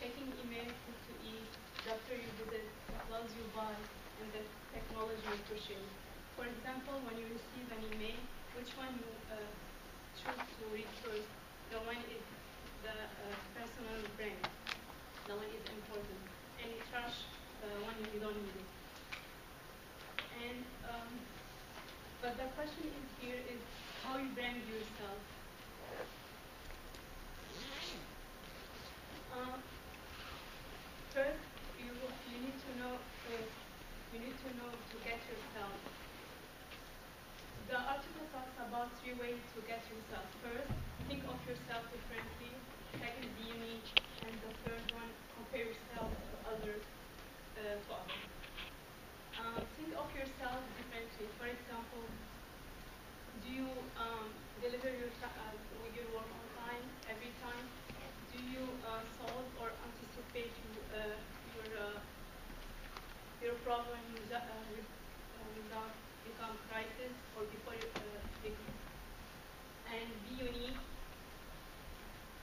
Checking email to eat, doctor you visit, clothes you buy, and the technology you purchase. For example, when you receive an email, which one you uh, choose to read first? The one is the uh, personal brand the one is important. And trash uh, one you don't need it. And um, but the question is here is how you brand yourself. Uh, first, you you need to know uh, you need to know to get yourself. The article talks about three ways to get yourself. First, think of yourself differently. Second, be unique. And the third one, compare yourself to others. Uh, to others. Uh, think of yourself differently. For example, do you um, deliver your uh, your work on time every time? Do you uh, solve or anticipate uh, your uh, your problem without, without become crisis or before you become and be unique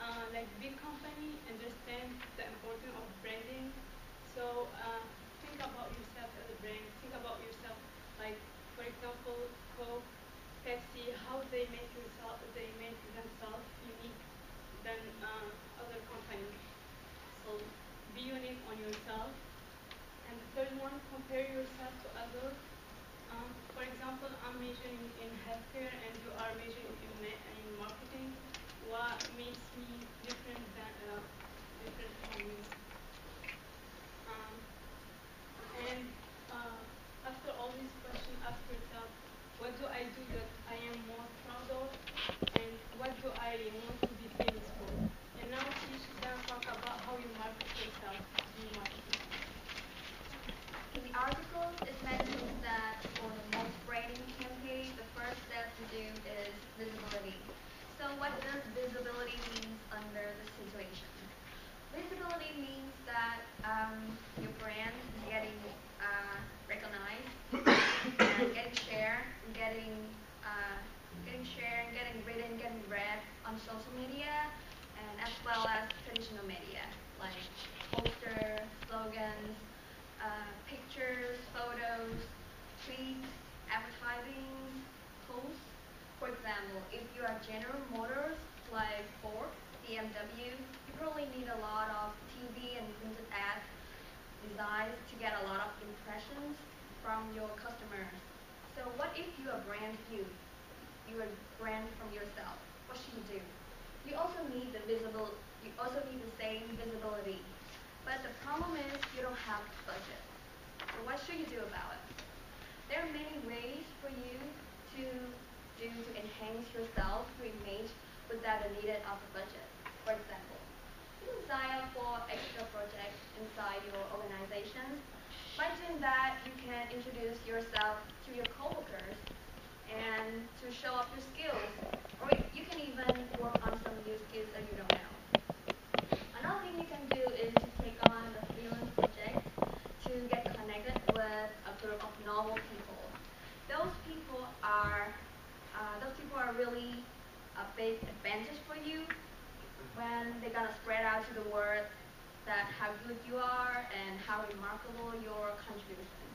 uh, like big company understand the importance of branding. So uh, think about yourself as a brand. Think about yourself like, for example, Coke, Pepsi, how they make yourself, they make themselves unique than uh, other companies. So be unique on yourself. And the third one, compare yourself to others. Um, for example, I'm majoring in healthcare and you are majoring in, in marketing what makes me different than uh, different from you. Um, and uh, after all these questions, ask yourself, what do I do that I am more proud of, and what do I want to be famous for? And now she's gonna talk about how you market yourself in marketing. In the article, it mentions that for the most branding campaign, the first step to do is visibility. So what does visibility mean under the situation? Visibility means that um, your brand is getting uh, recognized and getting shared, getting uh, getting shared, getting written, getting read on social media, and as well as traditional media for example, if you are General Motors, like Ford, BMW, you probably need a lot of TV and printed ad designs to get a lot of impressions from your customers. So what if you are brand new? You are brand from yourself. What should you do? You also need the visible. You also need the same visibility. But the problem is you don't have budget. So what should you do about it? There are many ways for you to do to enhance yourself, your image, without the needed of a budget. For example, you up for extra projects inside your organization. By doing that, you can introduce yourself to your coworkers and to show off your skills. Or you can even work on some new skills that you don't know. Another thing you can do is to take on the freelance project to get connected with a group of novel people. Those people are uh, those people are really a big advantage for you when they're gonna spread out to the world that how good you are and how remarkable your contribution.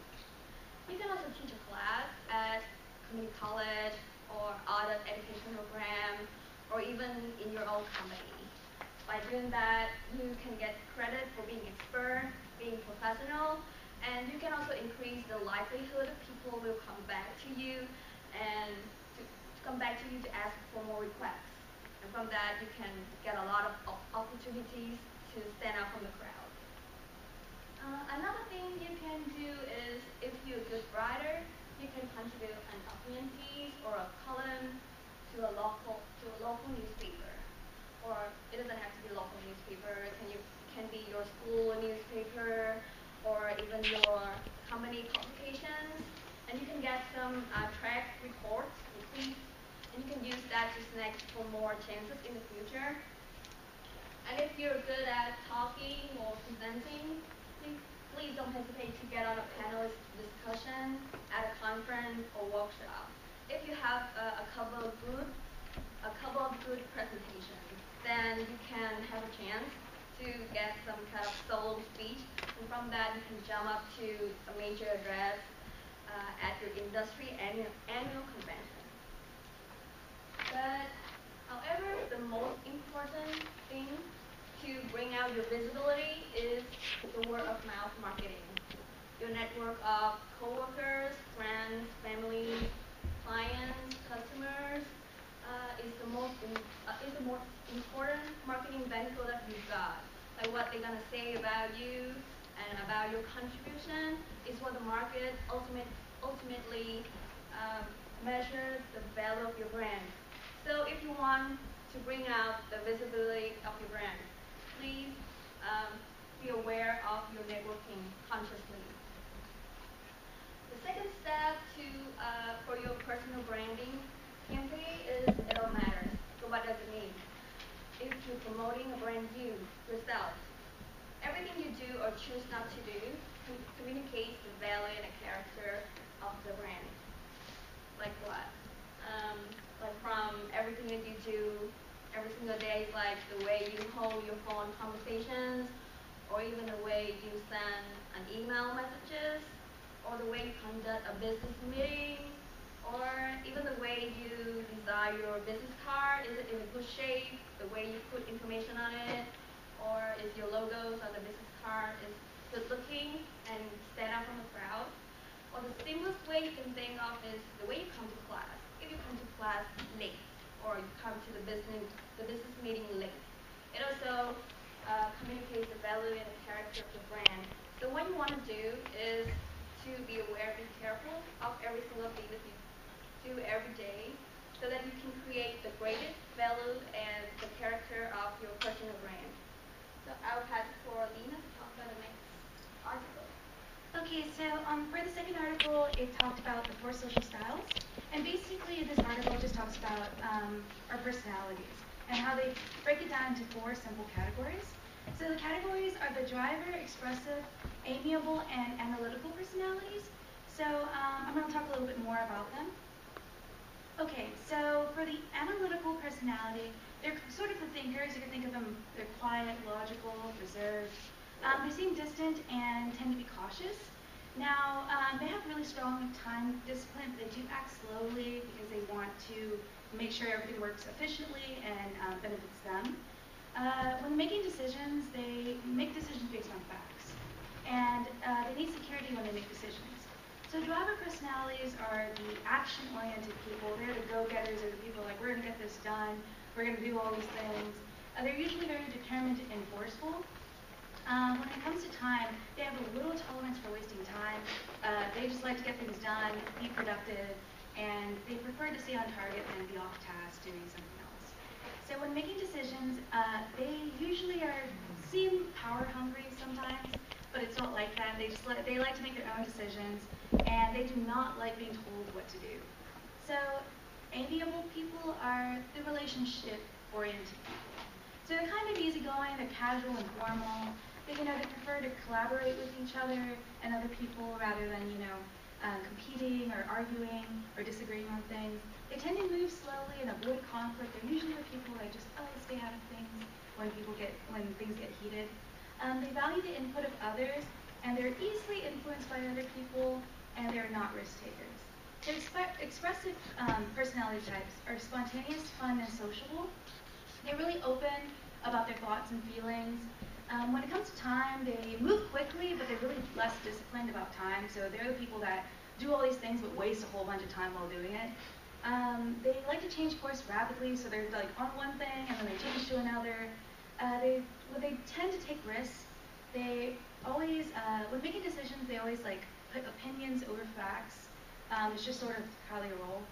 You can also teach a class at community college or other education program or even in your own company. By doing that, you can get credit for being expert, being professional, and you can also increase the likelihood people will come back to you and come back to you to ask for more requests. And from that, you can get a lot of opportunities to stand out from the crowd. Uh, another thing you can do is, if you're a good writer, you can contribute an opinion piece or a column to a local to a local newspaper, or it doesn't have to be a local newspaper. It can you can be your school newspaper or even your company publications. And you can get some uh, track reports, and you can use that to select for more chances in the future. And if you're good at talking or presenting, please, please don't hesitate to get on a panelist discussion at a conference or workshop. If you have a couple of good, a couple of good presentations, then you can have a chance to get some kind of solo speech, and from that you can jump up to a major address uh, at your industry annual, annual convention. But, however, the most important thing to bring out your visibility is the word of mouth marketing. Your network of coworkers, friends, family, clients, customers, uh, is the most in, uh, is the most important marketing vehicle that you've got. Like what they're gonna say about you and about your contribution is what the market ultimate, ultimately um, measures the value of your brand. So if you want to bring out the visibility of your brand, please um, be aware of your networking consciously. The second step to uh, for your personal branding campaign is it all matters. So what does it mean? If you're promoting a brand you, yourself, everything you do or choose not to do communicates the value and the character of the brand. Like what? Um, like from everything that you do every single day, is like the way you hold your phone conversations, or even the way you send an email messages, or the way you conduct a business meeting, or even the way you design your business card, is it in a good shape, the way you put information on it, or is your logos on the business card is good looking and stand out from the crowd. Or the simplest way you can think of is the way you come to class. If you come to class to the business the business meeting late, it also uh, communicates the value and the character of the brand. So what you want to do is to be aware and careful of every single thing that you do every day so that you can create the greatest value and the character of your personal brand. So I'll pass it for Lena to talk about the next article. Okay, so um, for the second article, it talked about the four social styles. And basically, this article just talks about um, our personalities and how they break it down into four simple categories. So the categories are the driver, expressive, amiable, and analytical personalities. So um, I'm going to talk a little bit more about them. Okay, so for the analytical personality, they're sort of the thinkers. You can think of them, they're quiet, logical, reserved. Um, they seem distant and tend to be cautious. Now, um, they have really strong time discipline. They do act slowly because they want to make sure everything works efficiently and um, benefits them. Uh, when making decisions, they make decisions based on facts. And uh, they need security when they make decisions. So driver personalities are the action-oriented people. They're the go-getters. They're the people like, we're going to get this done. We're going to do all these things. Uh, they're usually very determined and forceful. Um, when it comes to time, they have a little tolerance for wasting time. Uh, they just like to get things done, be productive, and they prefer to stay on target than be off task doing something else. So when making decisions, uh, they usually are seem power hungry sometimes, but it's not like that. They just let, they like to make their own decisions, and they do not like being told what to do. So amiable people are the relationship-oriented people. So they're kind of easygoing, they're casual and formal. They, prefer to collaborate with each other and other people rather than, you know, uh, competing or arguing or disagreeing on things. They tend to move slowly and avoid conflict. They're usually the people that just, oh, stay out of things when people get, when things get heated. Um, they value the input of others, and they're easily influenced by other people, and they're not risk takers. Their exp- expressive um, personality types are spontaneous, fun, and sociable. They're really open about their thoughts and feelings. Um, when it comes to time, they move quickly, but they're really less disciplined about time. So they're the people that do all these things but waste a whole bunch of time while doing it. Um, they like to change course rapidly, so they're like on one thing and then they change to another. Uh, they when they tend to take risks, they always, uh, when making decisions, they always like put opinions over facts. Um, it's just sort of how they roll.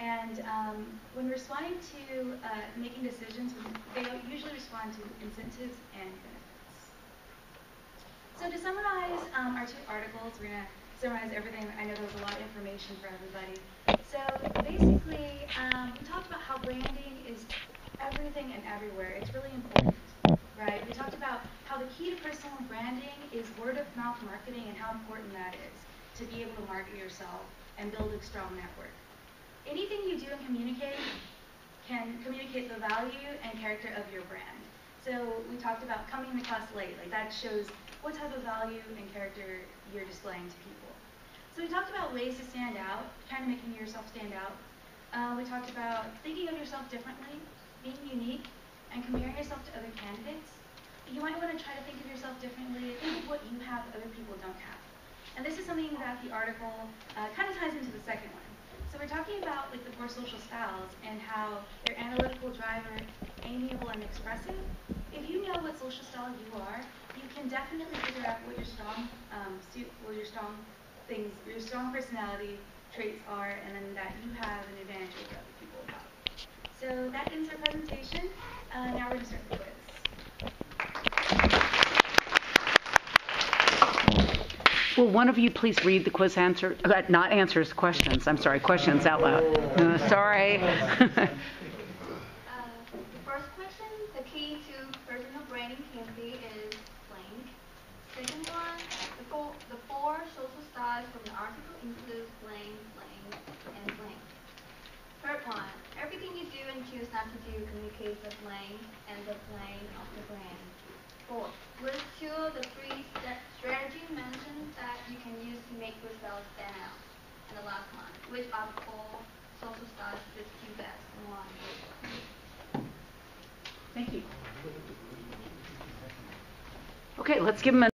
And um, when responding to uh, making decisions, they usually respond to incentives and benefits. So to summarize um, our two articles, we're gonna summarize everything. I know there was a lot of information for everybody. So basically, um, we talked about how branding is everything and everywhere. It's really important, right? We talked about how the key to personal branding is word of mouth marketing and how important that is to be able to market yourself and build a strong network. Anything you do and communicate can communicate the value and character of your brand. So we talked about coming to class late, like that shows what type of value and character you're displaying to people. So we talked about ways to stand out, kind of making yourself stand out. Uh, we talked about thinking of yourself differently, being unique, and comparing yourself to other candidates. You might want to try to think of yourself differently, think of what you have other people don't have. And this is something that the article uh, kind of ties into the second one. So we're talking about like the four social styles and how they're analytical, driver, amiable, and expressive. If you know what social style you are, you can definitely figure out what your strong um, suit, what your strong things, your strong personality traits are, and then that you have an advantage over other people about. So that ends our presentation. Uh, now we're going to start the quiz. Will one of you please read the quiz answer, uh, not answers, questions, I'm sorry, questions out loud. Uh, Sorry. Uh, the first question, the key to personal branding campaign is blank. Second one, the four, the four social styles from the article include blank, blank, and blank. Third one, everything you do and choose not to do communicates the blank and the blank of the brand. Four, list two of the three st- strategies mentioned that you can use to make yourself stand out. And the last one, which of all social styles fits you best and why? Thank you. Okay, let's give them a